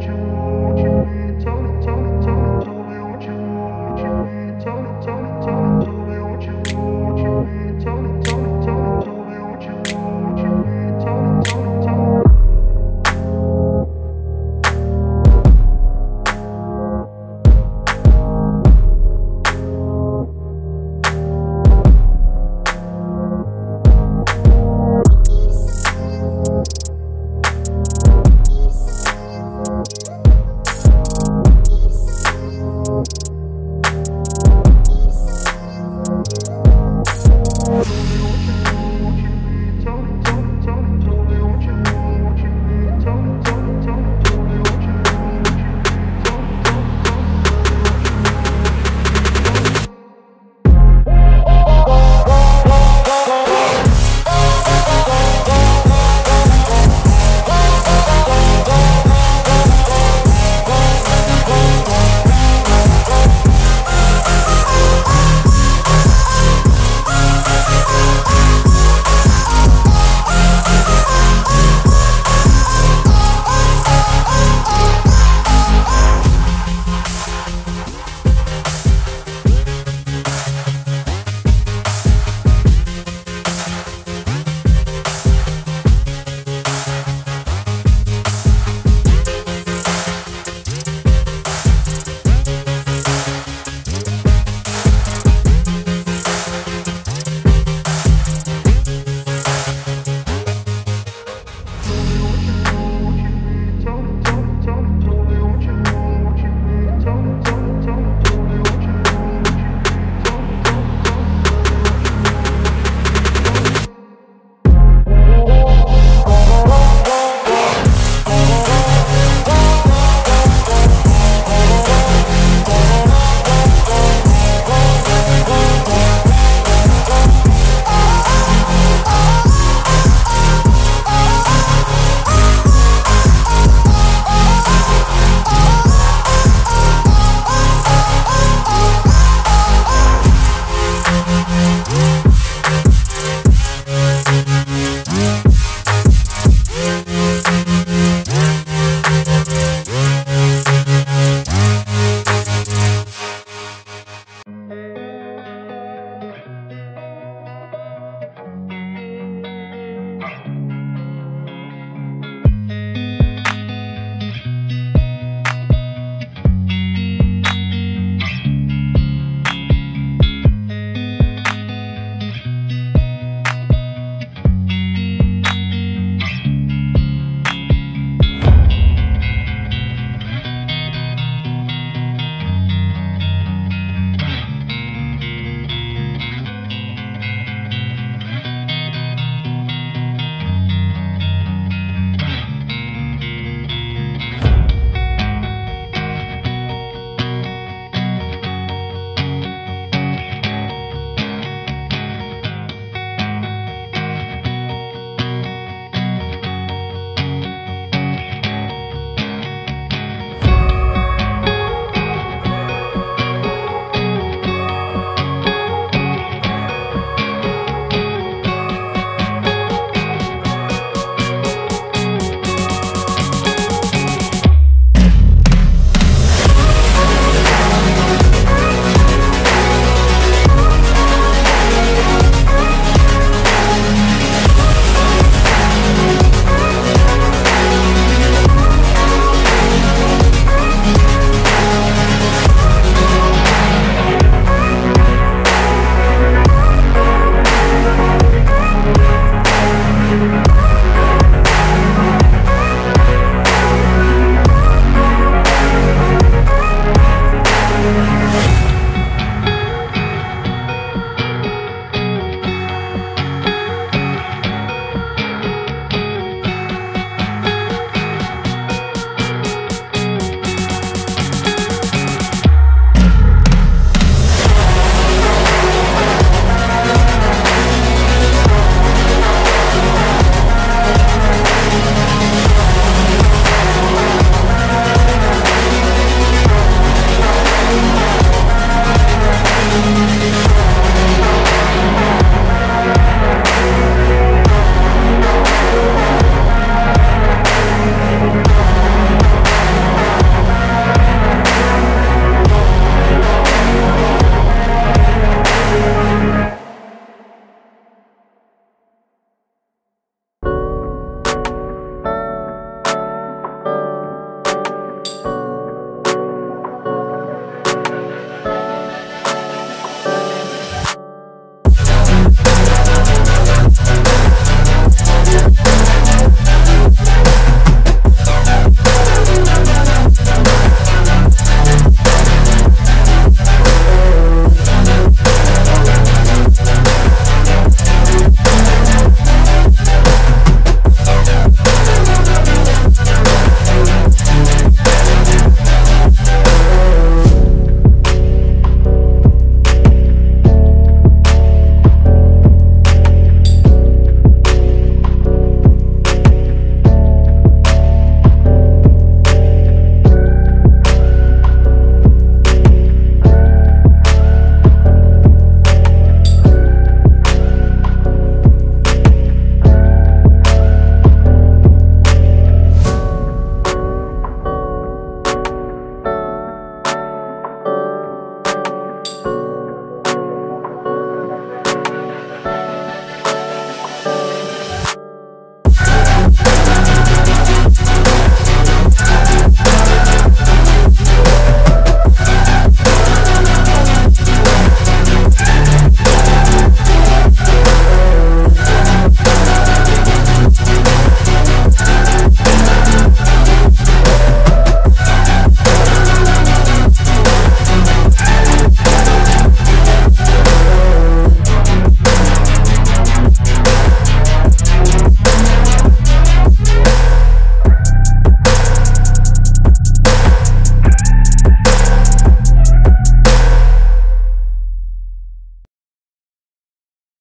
you